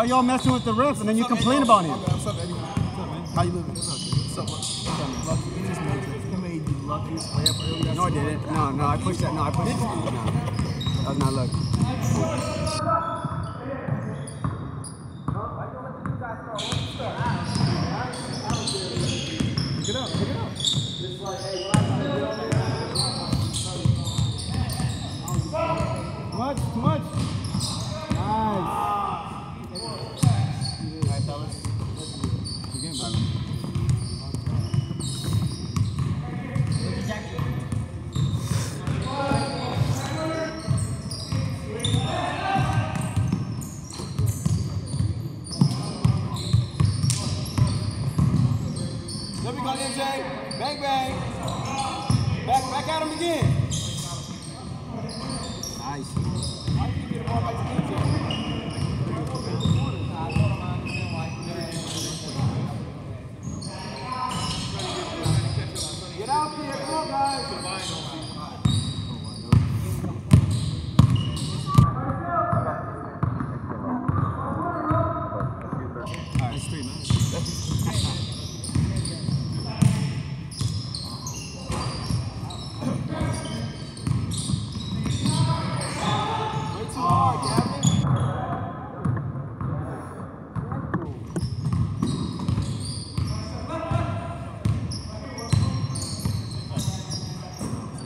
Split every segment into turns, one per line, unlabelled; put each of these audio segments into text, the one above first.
Why
y'all messing with the refs and then you complain about him?
What's up, Eddie? How you living? What's up? What's up? Lucky. You just made it. You made the luckiest layup earlier.
No, I didn't. No, no, I pushed that. No, I pushed it. No, that was not lucky.
Pick it up. Pick it up. Too much. Too much. Nice.
Alright, fellas. Good game, bro.
There we go, MJ. Bang, bang. Back, back at him again.
Nice.
Why did you get the ball back to MJ? Get out there, come on, guys.
Alright, it's three, man.
Way too hard, Gavin.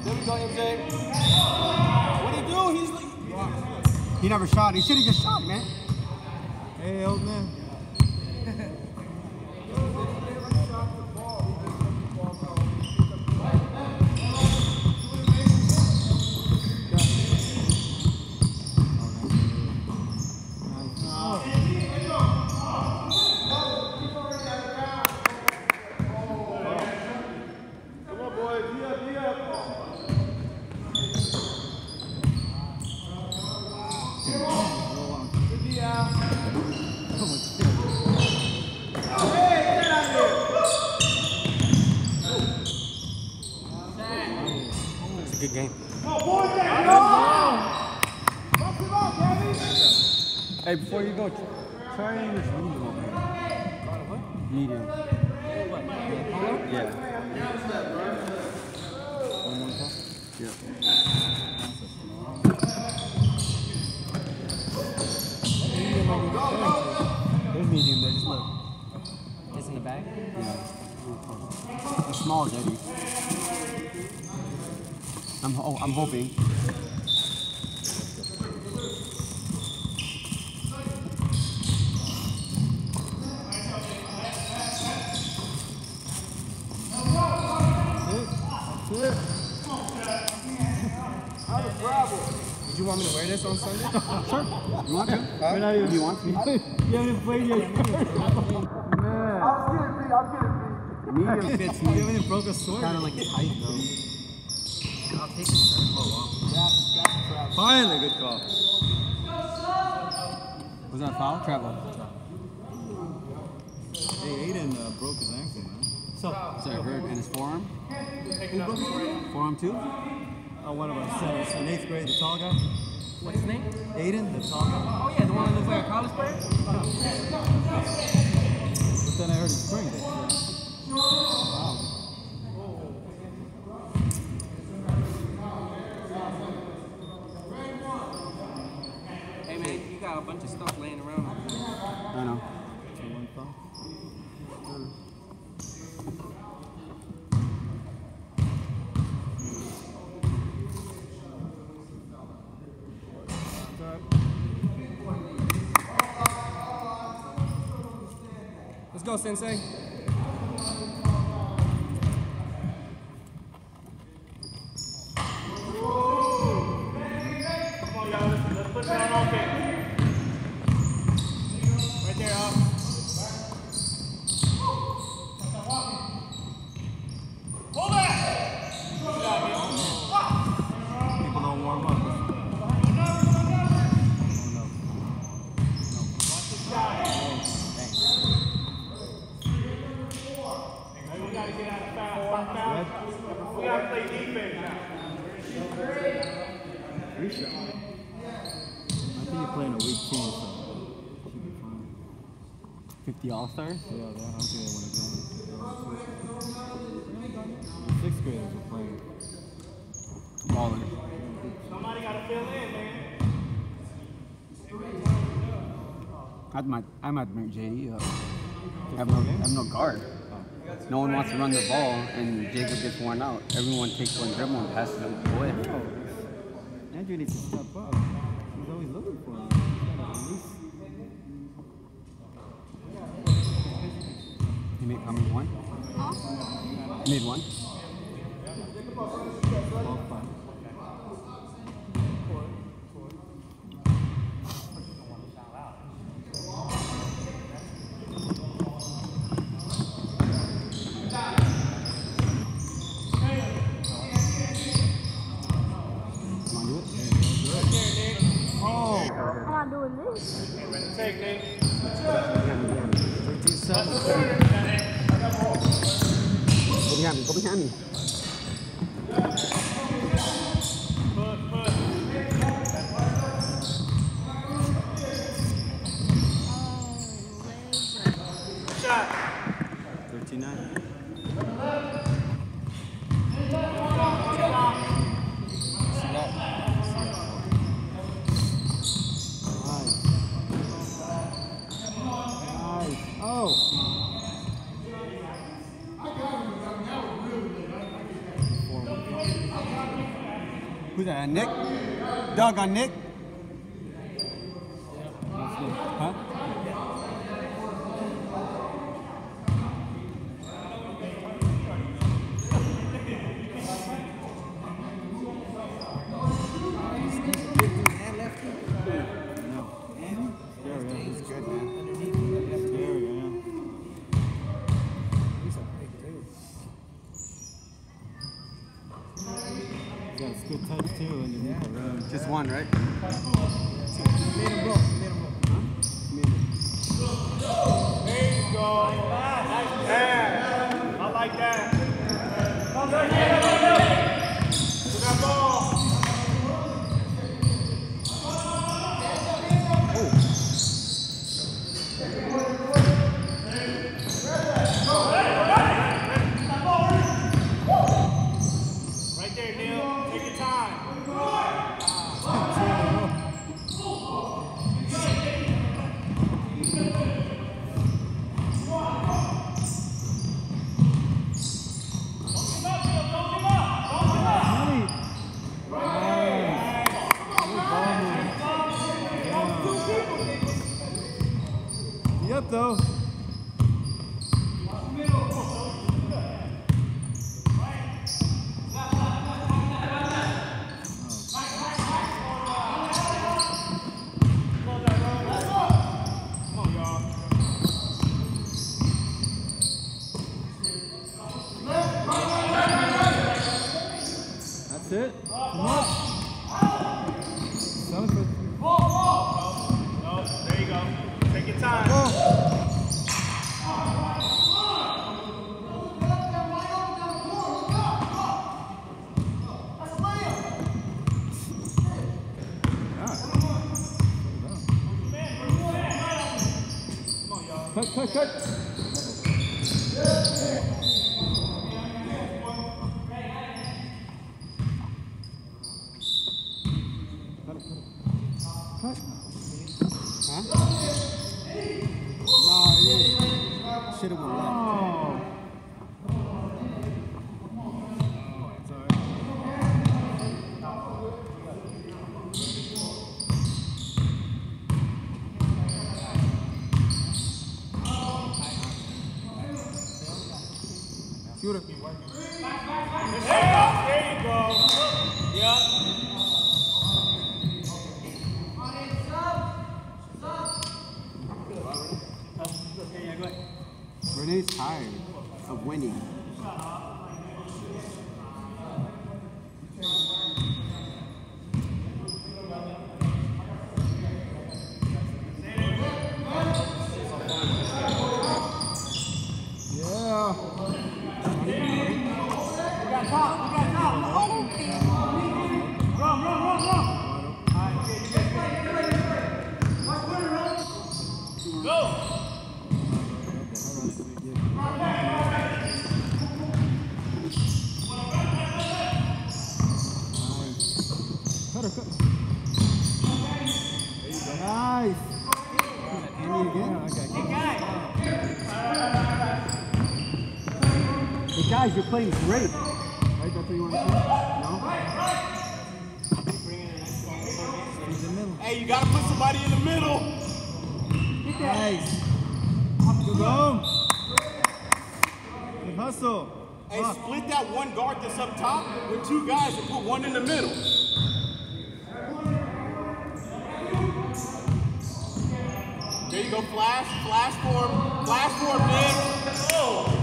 There we go, MJ. What he do? He's like,
He never shot. He should have just shot, man. Hey, old man.
come on, boys. D up, D up. Good D out. Hey, get out here.
It's a good game.
Come on, boys. Get out. Bump him out, Gavin.
Hey, before you go, try English medium over here. Medium. Yeah. One more call? Yeah. There's medium there, just look.
It's in the bag.
The small Eddie. I'm oh, I'm hoping. know you. Want me? you
haven't played yet. Man. I'll get it, B. I'll get it, B.
Medium fits me.
You haven't broke a sword.
Kind of like a pipe, though.
I'll take his turn. Oh,
a foul.
Finally, good call.
Was that a foul? Travel.
Hey, Aiden uh, broke his ankle, man.
So, so I heard in his forearm. Forearm, too?
Uh, one of us. So, in eighth grade, the tall guy.
What's his name?
Aiden, the tall guy.
Oh yeah, the one that looks like a college player? Oh.
But then I heard
he's spring. Sensei.
I'm at JD. Uh, have, no, have no guard. No one wants to run the ball, and Jacob gets worn out. Everyone takes one dribble and passes it away.
Oh, Andrew needs to step up. He's always looking for him.
He made how many one? Huh? Made one.
Nick,
Doug on Nick.
good touch too. Yeah,
just one, right?
There you go. I like that.
Cut. Cut cut it. Cut.
Huh? No, it is. Should have went left.
Oh. It's all right. Shooter.
Renee's tired of winning.
Yeah. Cut her, cut. Nice.
Andy again? Hey guys, you're playing great. Right? That's what you want to say? No?
He's in the middle.
Hey, you gotta put somebody in the middle.
Nice. Good home. Good hustle.
Hey,
Up.
split that one guard that's up top with two guys and put one in the middle. There you go, flash, flash for him, flash for him, Nick. Oh.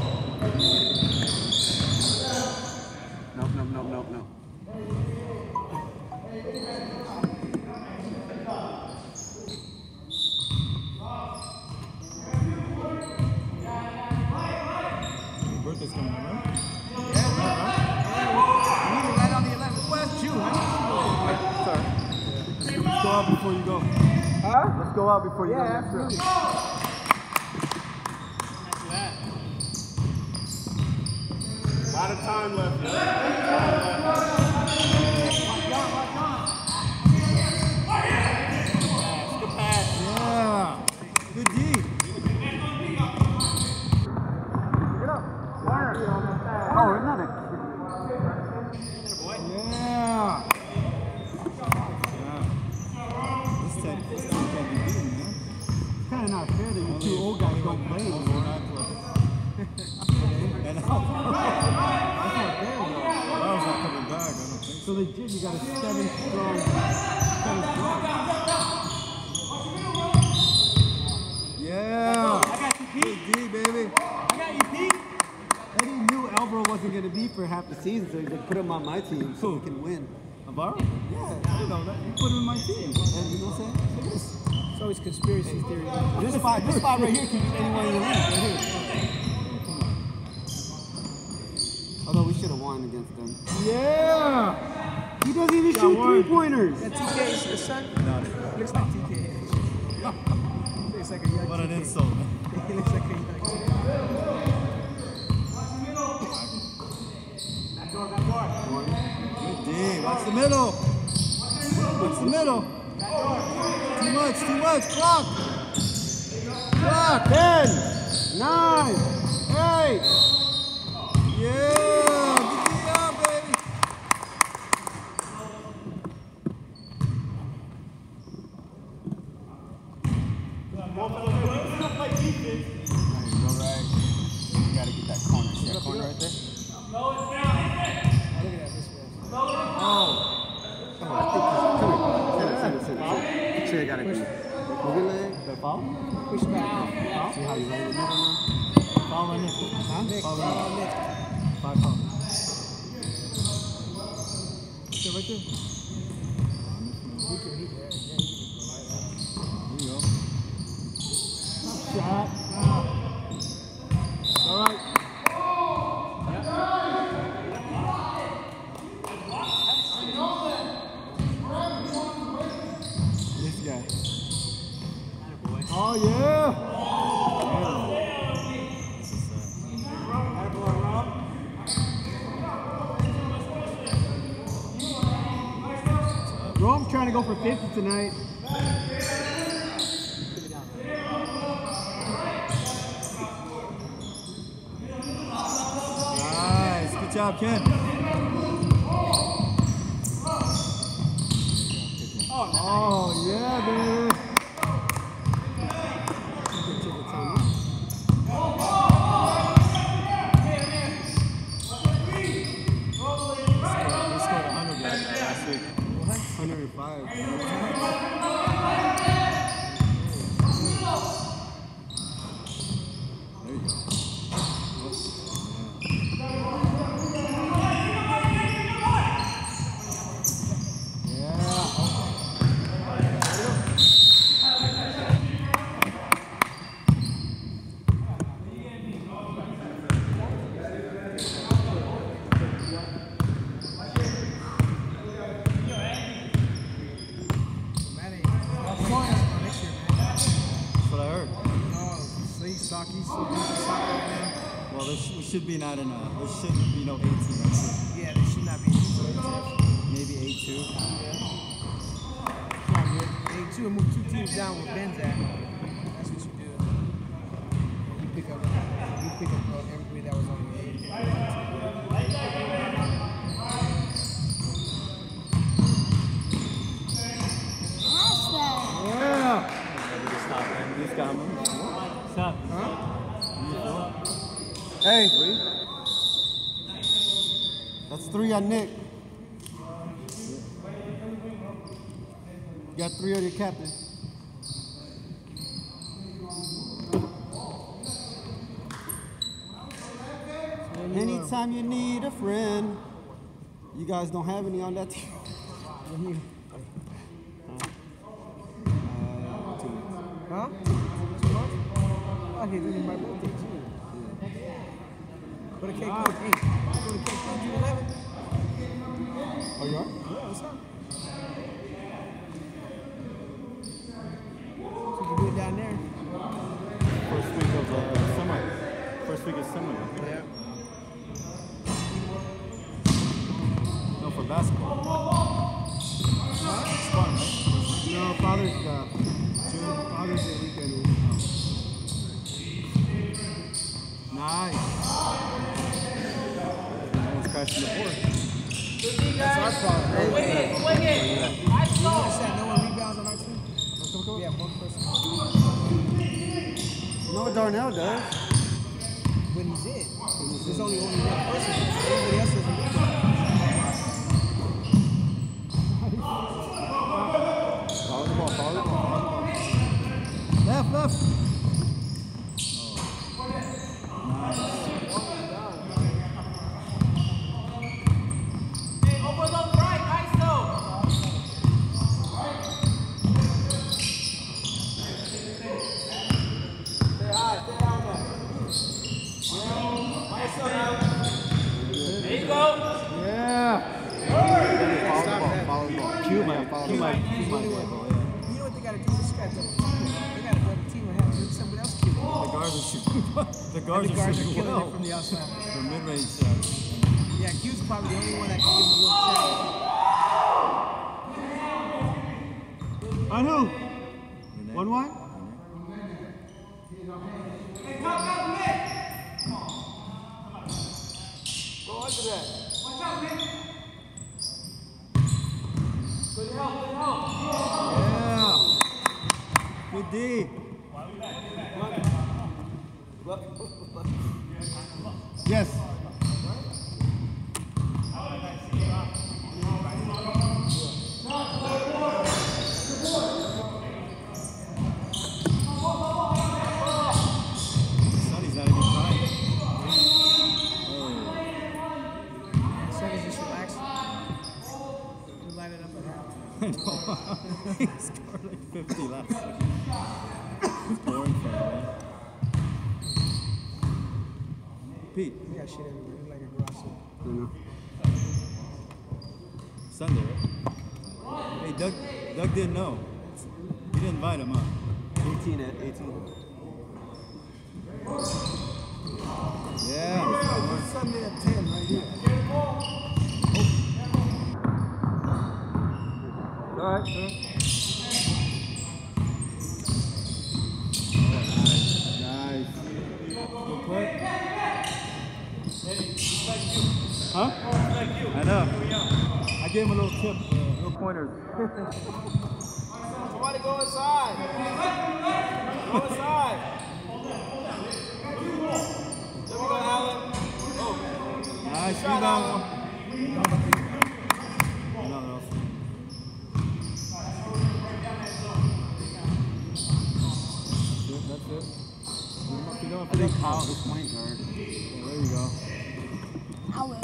Nope, nope, nope, nope, nope.
Birthday's coming up, right?
Right on the 11th. Well, that's June. Sorry.
Let's go, out before you go.
Huh?
Let's go out before you
Yeah,
go.
absolutely.
A lot of time left. man. A lot of time left. Good pass.
Yeah. Good D.
Oh, another.
Yeah. Yeah. This team, this team can't be beaten, man.
It's kind of not fair that you two old guys don't play anymore.
And
That's not fair, though.
Lyle's not coming back, I don't think.
So legit, you got a seven strong, seven strong.
Yeah. I got you, Pete. Good D, baby.
I got you, Pete. Eddie knew Elbro wasn't going to be for half the season, so he said, put him on my team so
Who?
we can win.
Navarro? Yeah. I didn't know that. You put him in my team.
And you know what I'm saying? Look at this.
It's always conspiracy theory.
This spot, this spot right here can beat anyone in the league. Right here. Although we should have won against them.
Yeah.
He doesn't even
Got
shoot
one.
three pointers.
That TK is the son?
Not it.
Looks like TK. looks like a young
What an insult.
He looks like a young TK.
Watch the middle. Watch the middle. Too much, too much. Clock. Clock. 10, 9,
8, 50 tonight.
Nice. Good job, Ken.
hands at. That's what you do. You pick up, you pick up on everybody that was on
the
Hey. That's three on Nick. You got three on your captain. time you need a friend. You guys don't have any on that team.
huh? But
Oh, you are?
Yeah, what's up?
Pete.
I got shit everywhere. It's like a grasso.
I know.
Sunday, right? Hey, Doug, Doug didn't know. He didn't invite him up.
18 at 18.
Yeah.
Sunday at 10 right here. All right, sir.
Gave him a little tip, uh, a little pointer.
Somebody go inside. Go inside. There we go, Allen.
Nice
Shot. Allen.
No, no. That's it, that's it. Get him up, get him up,
I think. Kyle is point guard.
Oh, there you go.
I will.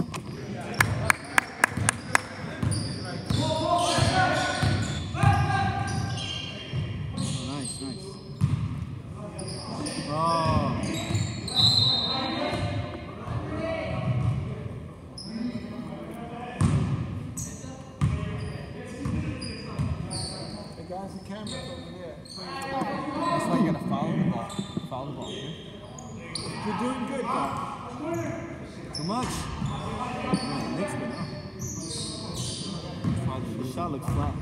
Oh, nice, nice. Oh.
The guys in cameras over there.
That's why you gotta follow the ball. Follow the ball.
You're doing good, though.
Too much. Man, Knicks been up. The shot looks flat.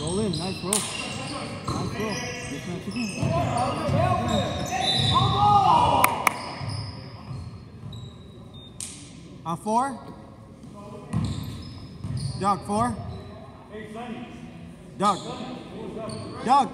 Roll in, nice roll. Nice roll.
On four? Doug, four? Doug. Doug.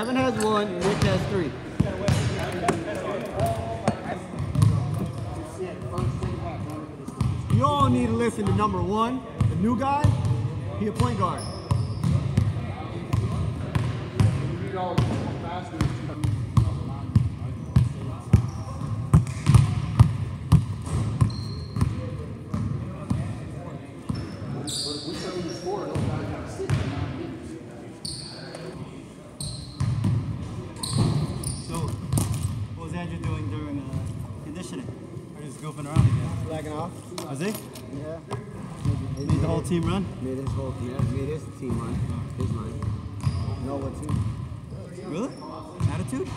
Gavin
has one, Nick has three. You all need to listen to number one, the new guy. He a point guard.
So, what was Andrew doing during uh, conditioning? Or just goofing around
Slacking off.
Was he?
Yeah.
Made the whole team run?
Made his whole team. Made his team run. His line. No, what team?
Really? Attitude?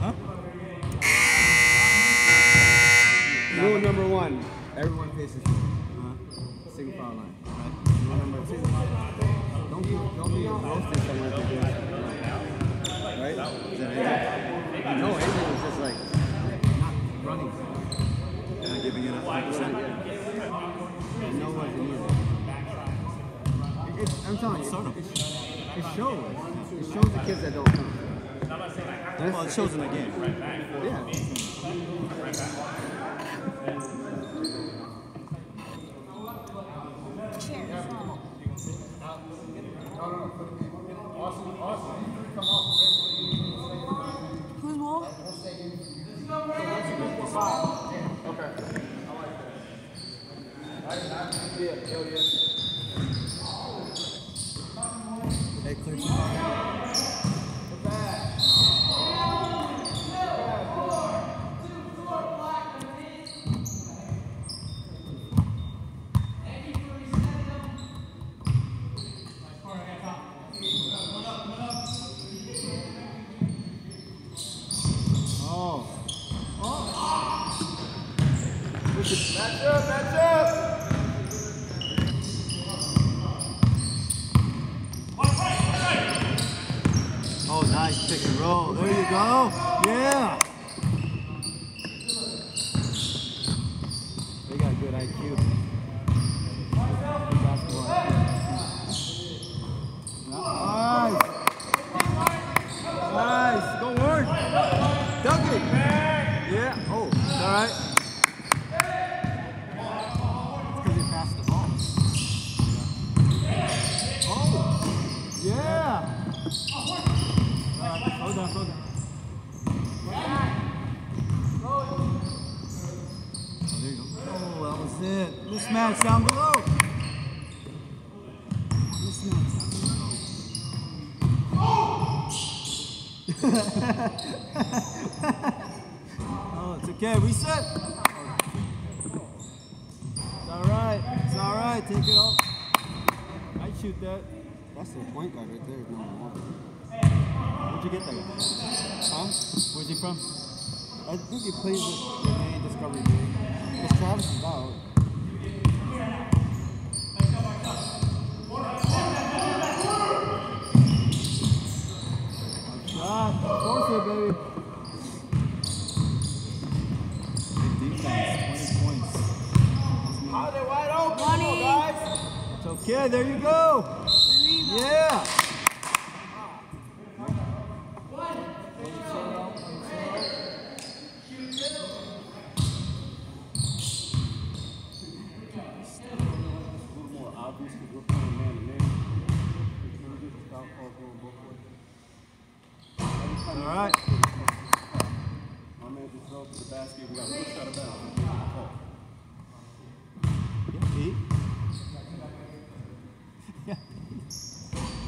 Huh?
Rule number one: everyone faces you.
Uh-huh.
Single foul line. Rule number two: don't be don't be roasting someone for doing something. Right? Is that it? No, Andrew was just like not running.
Not giving it a 100%.
No one can either. I'm telling you,
Sort of.
it, it shows. It shows the kids that don't come.
Well, it shows in the game.
Yeah.
Cheers. Who's more?
Hey, clear some Oh. Oh, nice pick and roll. There you go. Yeah. They got good IQ. Good basketball IQ. Nice. Nice. Go Warren. Dunk it. Yeah. Oh, it's all right. It's because he passed the ball. Oh. Yeah. Alright, Slow down, slow down. Oh, there you go. Oh, that was it. Mismatch down below. Mismatch down below. oh, it's okay. Reset. It's alright. It's alright. Take it off. I shoot that.
That's the point guard right there. if no one wants it.
Where'd you get that guy?
Huh?
Where's he from?
I think he plays with the main Discovery League. Because Travis is out.
Shot. Force it, baby. Good defense. 20 points. It's okay. There you go. Yeah. All right.
My man just throw to the basket. We got to push out of bounds.
Pete.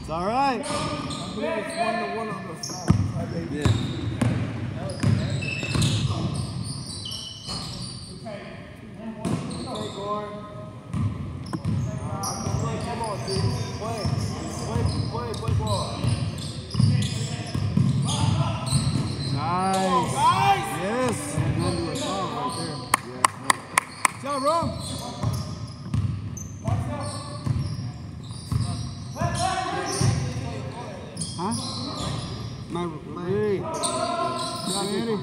it's all right. Nice. Yes.
And then do a foul right there.
Good job, Rome.
Huh? My, my,
Hey. Good Andy.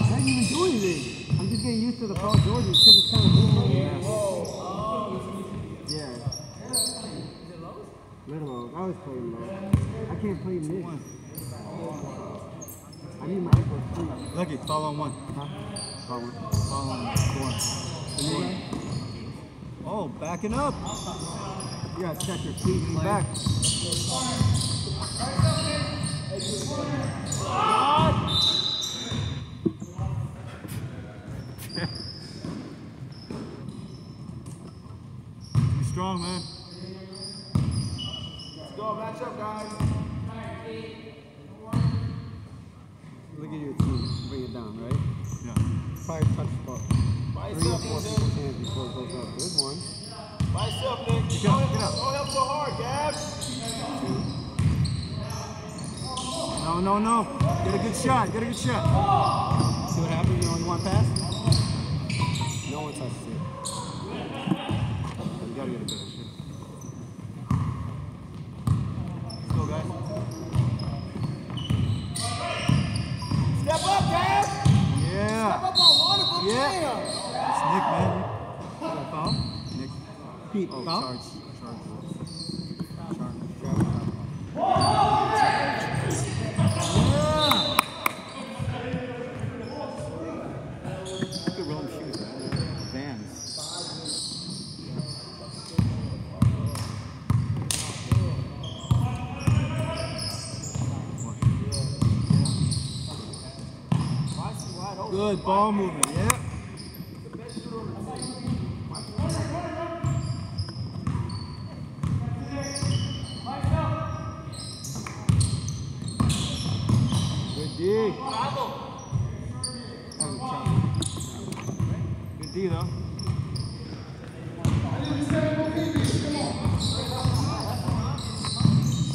I didn't even do anything. I'm just getting used to the Paul George because it's kind of different. Yeah. Little low. I was playing low. I can't play mid. I need my elbow free.
Lucky, foul on one.
Huh? Foul one.
Foul on one. Oh, backing up.
You gotta check your feet.
Lean
Clay.
Back. Be strong, man. Let's go, match up, guys.
Look at your team. Bring it down, right?
Yeah.
Probably touch about three or four people's hands before it goes up. Good one.
Get up, get up. No, no, no. Get a good shot. Get a good shot.
See what happens? You only one pass? No one touches it. You gotta get a better shot.
Let's go, guys.
Step up, Gav.
Yeah.
Step up on one of them.
Yeah.
Damn.
It's Nick, man. You got a foul? Nick
Pete,
Oh,
foul?
charge. Charge. Charge. Look at Rome shoes, man. Vans.
Good ball movement, yeah. Good D. Good D though.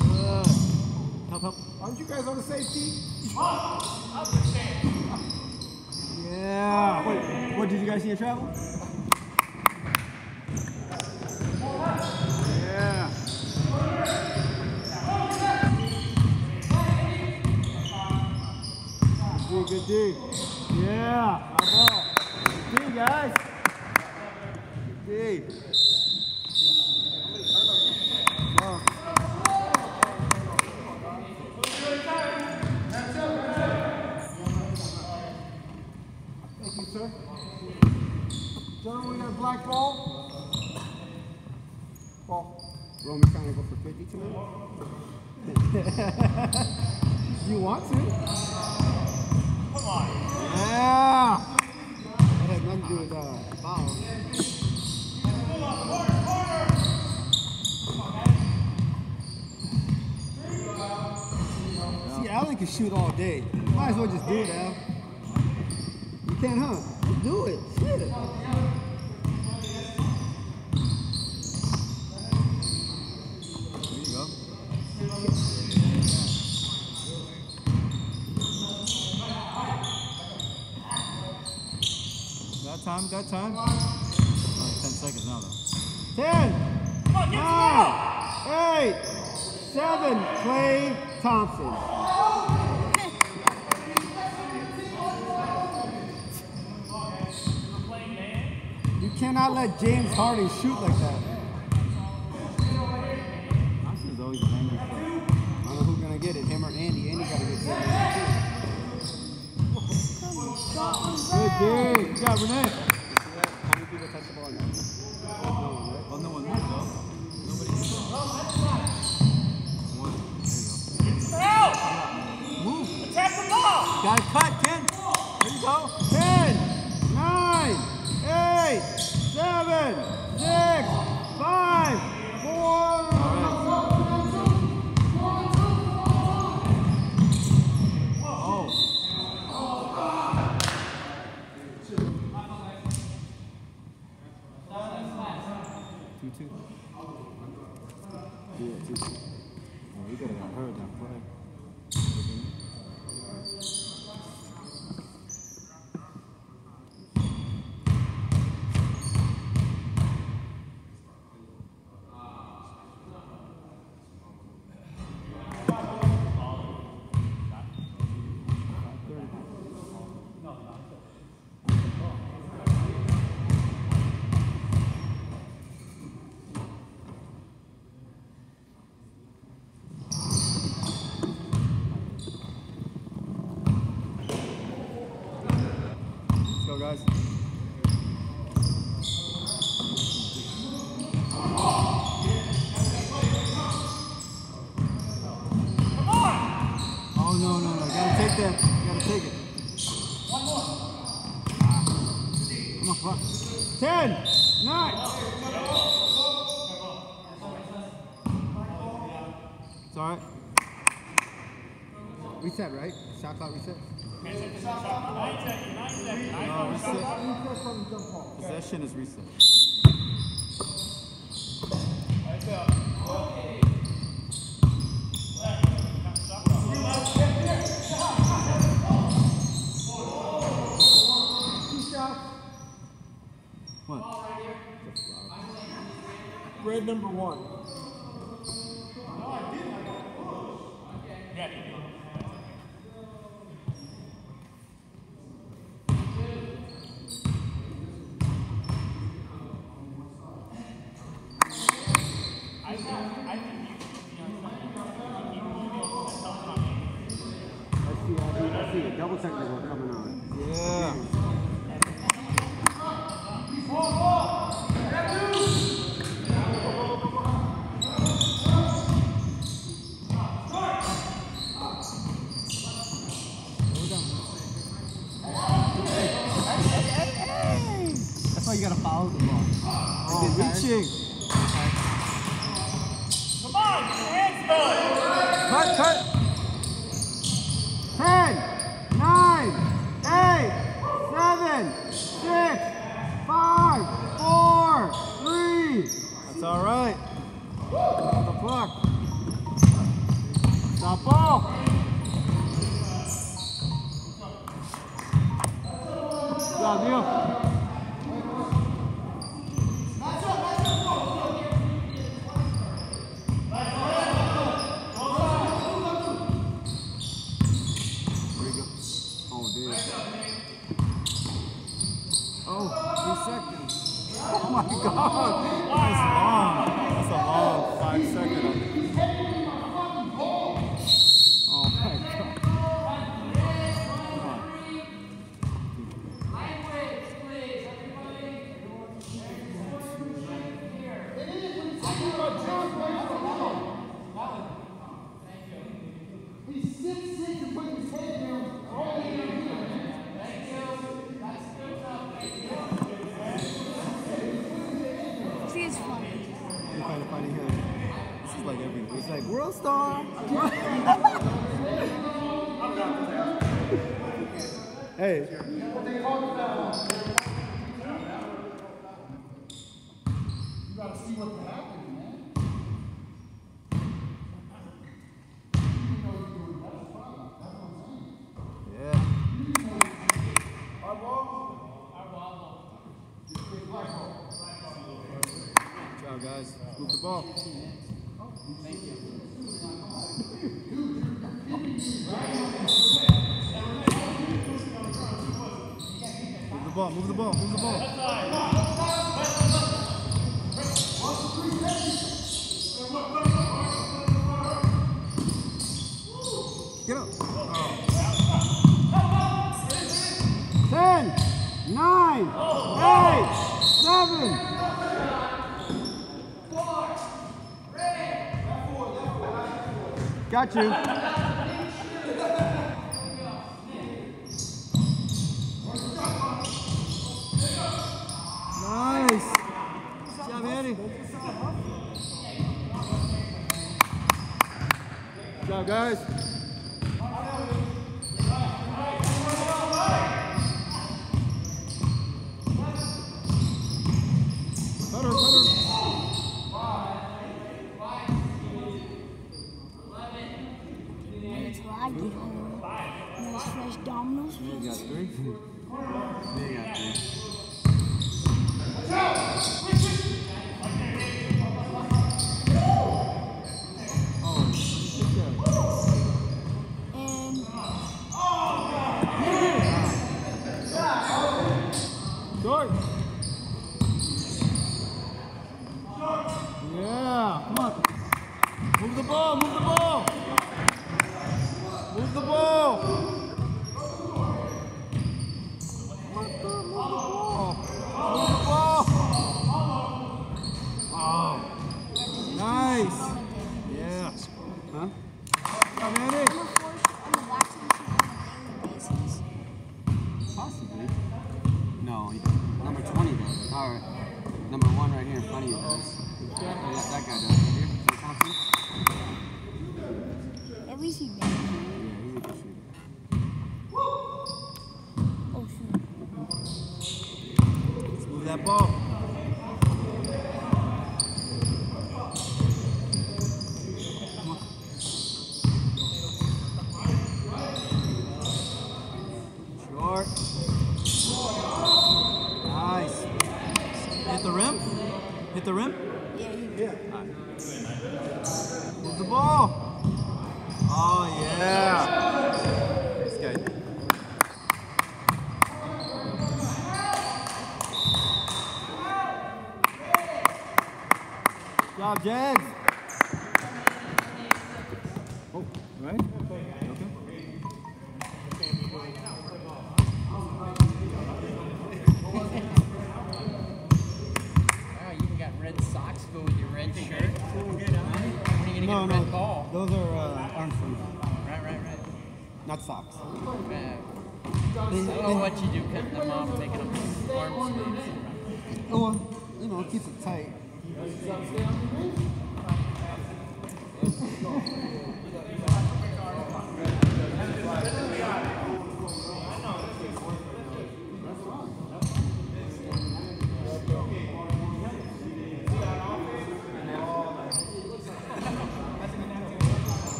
Good. Help, help.
Aren't you guys on the same team?
Yeah. Wait, what did you guys see in travel? Yeah. Good D, good D. Yeah. Good D, guys. Good D.
Thank you, sir. Gentlemen, we got a black ball. Ball. Roman trying to go for 50 tonight? you want to?
Yeah.
That has nothing to do with uh, foul.
See, Allen can shoot all day. Might as well just do it, Al. You can, huh? Just do it. Shit. There you go. That time, that time. Oh, 10 seconds now, though. 10, 9, 8, 7, Klay Thompson. You cannot let James Harden shoot like that.
Thompson's always an angry.
I don't know who's gonna get it, him or Andy. Andy gotta get it. Good dig. Good job, Renee.
How many people touch the ball now?
Well, no one moved though. Nobody moved. One. There you go.
Move. Attack the ball. Got to cut, Ken. There you go. 10, 9, 8, 7, 6, 5, 4.
Two two. Yeah, two two. Oh, we could have got hurt that play.
Let's go, guys. Oh, no, no, no. Gotta take. Gotta take it. One more. Come on, come on. Ten, nine. It's all right.
Reset, right? Shot clock reset?
Reset. Oh, Possession is reset. What?
Red number one.
ball,
move the ball, move the ball. Get up. Ten, nine, eight, seven. Got you.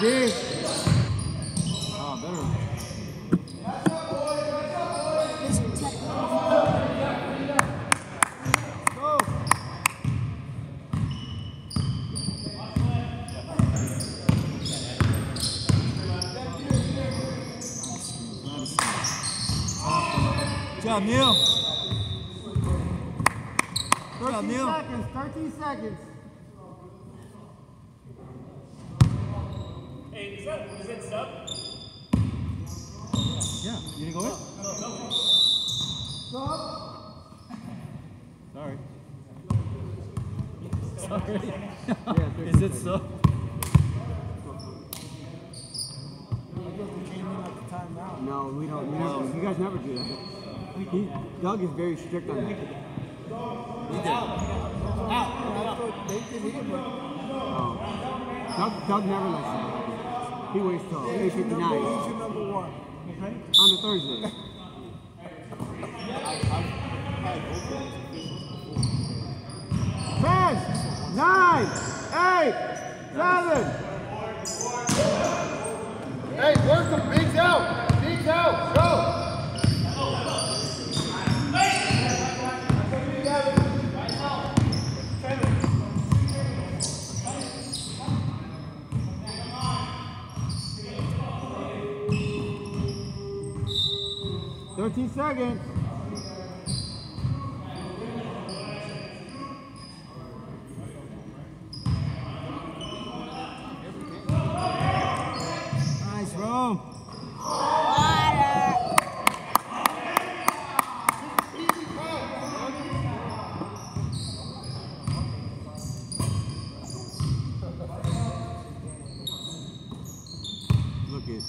poder Sorry. Is it so?
No, we don't. We never, you guys never do that. He, Doug is very strict on that. Oh. Doug, Doug never lets that happen. He waits till 8.59
number one.
on a Thursday.
Ten, nine, eight, seven.
Hey, work them. Bigs out. Bigs out. Go.
Thirteen seconds. Nice, Rome.
Water.
Look it.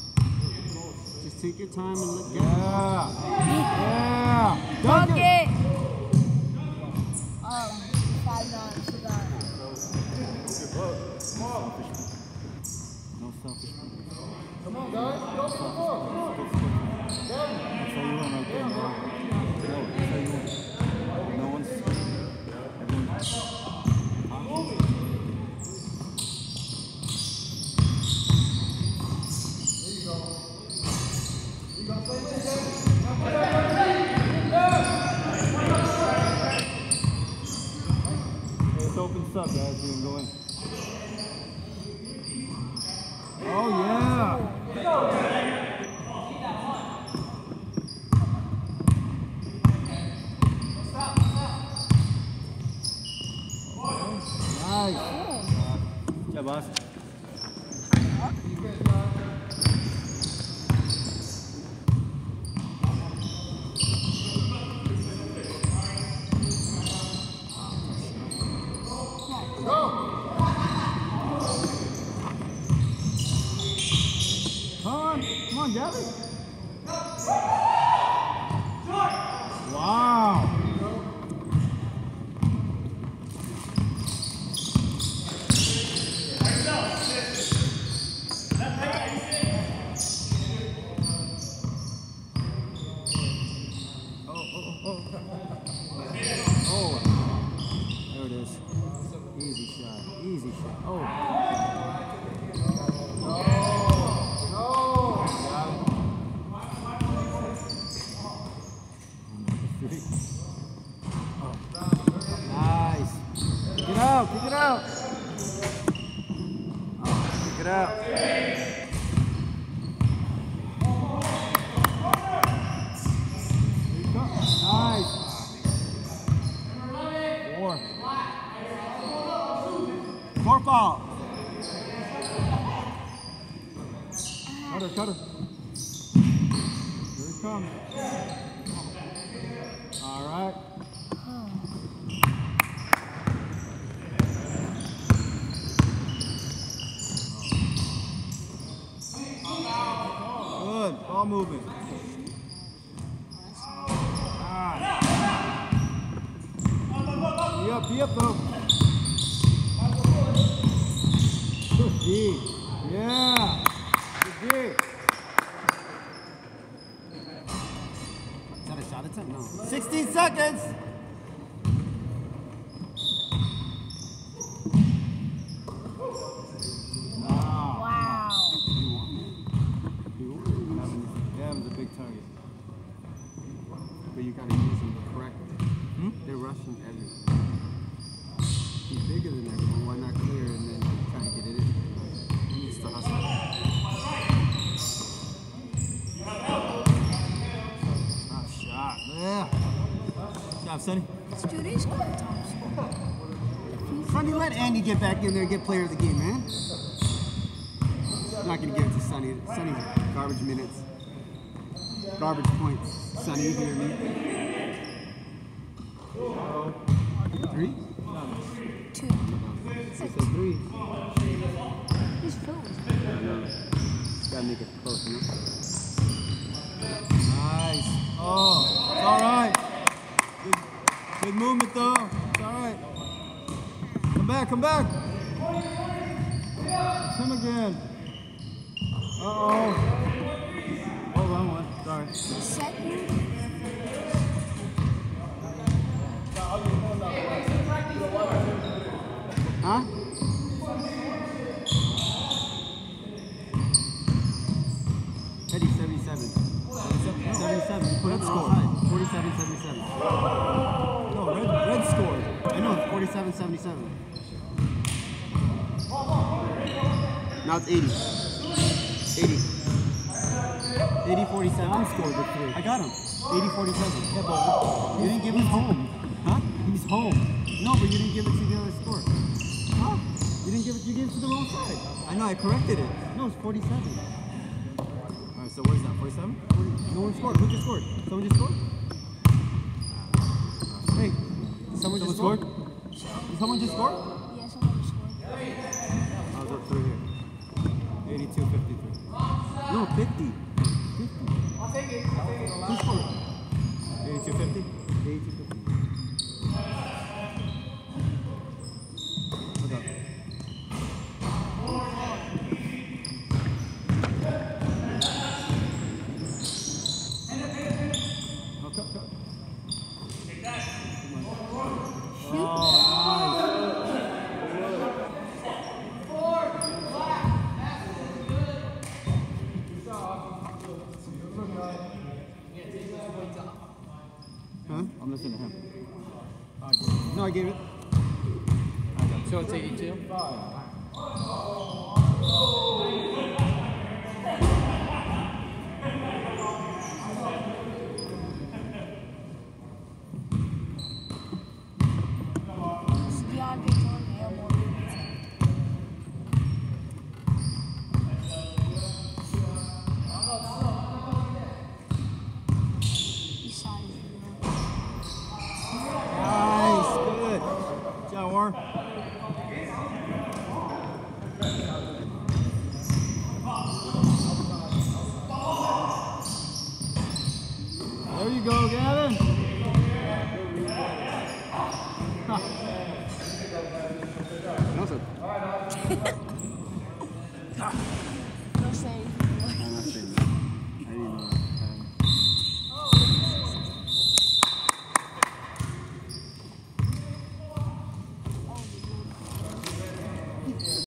Just take your time and look
Yeah. Yeah. Dunk
Dunk
it.
it. Oh, five dollars. Forgot.
No selfish.
Come on, guys. Go for the ball.
That's how you win right there, man. No, that's how you win. No one's. Everyone. Let's open this up, guys. We can go in. Oh, yeah. Nice. Yeah, boss. Come on, come on, Gabby. Wow. shot. Easy shot. Oh. Nice. Kick it out. Kick it out. Oh, kick it out. There you go. Nice. Four. Four foul. Cutter, cutter. Here it comes. All right. Good. Ball movement. Ah. Be up, be up though. Good D. Yeah. Good D. Is that a shot attempt? No. 16 seconds. Ah.
Wow.
Yeah, it was a big target. But you gotta use them correctly.
Hmm?
They're rushing everything. He's bigger than everyone. Why not clear and then try to get it in? He needs to hustle. Ah, shot. Yeah. Good job, Sonny.
Let's do this couple times.
Sonny, let Andy get back in there and get player of the game, man. I'm not gonna give it to Sonny. Sonny's garbage minutes. Garbage points. Sonny, you hear me? Three?
Two.
I said three.
He's filled.
Gotta make it close, you know? Nice. Oh, it's all right. Good, good movement, though. It's all right. Come back, come back. It's him again. Uh-oh. Hold on one. Sorry.
Second.
Huh? Eddie, 77. 77. You put it outside. 47, 77. No, red, red scored. I know, 47, 77. Now it's 80. 80. 80, 47. I'm scored with three. I got him. 80, 47. Yeah, but you didn't give him home. Huh? He's home. No, but you didn't give it to the other score. Huh? You didn't give it, you gave it to the wrong side. I know, I corrected it. No, it's 47. Alright, so what is that, 47? 40. No one scored. Who just scored? Someone just scored? Hey, did someone just score? Did someone just score?
Yeah, someone scored.
I was up through here. 82, 53. No, 50. 50. I'll take it. Who scored?